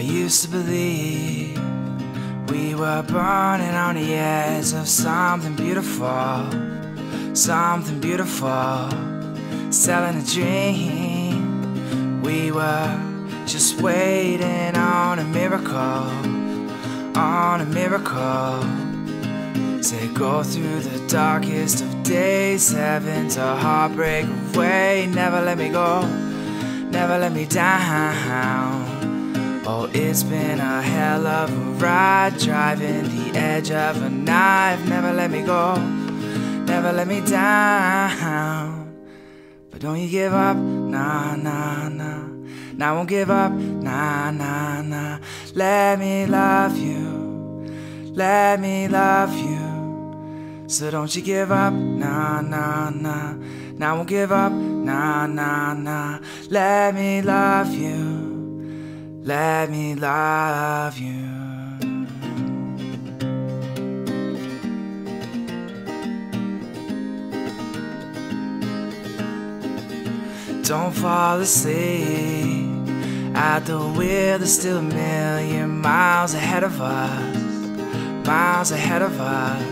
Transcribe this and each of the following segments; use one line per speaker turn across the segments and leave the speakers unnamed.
I used to believe we were burning on the edge of something beautiful, something beautiful, selling a dream. We were just waiting on a miracle, on a miracle. To go through the darkest of days, heaven's a heartbreak away. Never let me go, never let me down. Oh, it's been a hell of a ride, driving the edge of a knife. Never let me go, never let me down. But don't you give up, nah, nah, nah. Nah, I won't give up, nah, nah, nah. Let me love you, let me love you. So don't you give up, nah, nah, nah. Nah, I won't give up, nah, nah, nah. Let me love you. Let me love you. Don't fall asleep at the wheel. There's still a million miles ahead of us, miles ahead of us.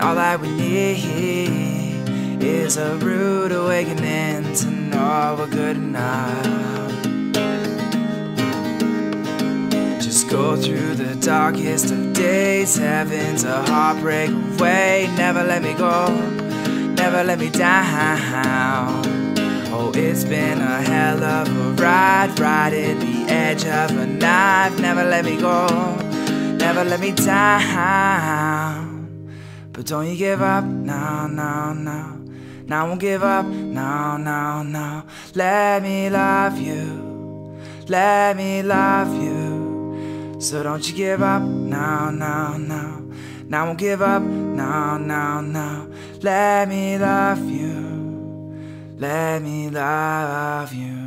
All that we need is a rude awakening go through the darkest of days. Heaven's a heartbreak away. Never let me go, never let me down. Oh, it's been a hell of a ride, riding the edge of a knife. Never let me go, never let me down. But don't you give up, no, no, no. No, I won't give up, no, no, no. Let me love you, let me love you. So don't you give up, no, no, no. Now I won't give up, no, no, no. Let me love you, let me love you.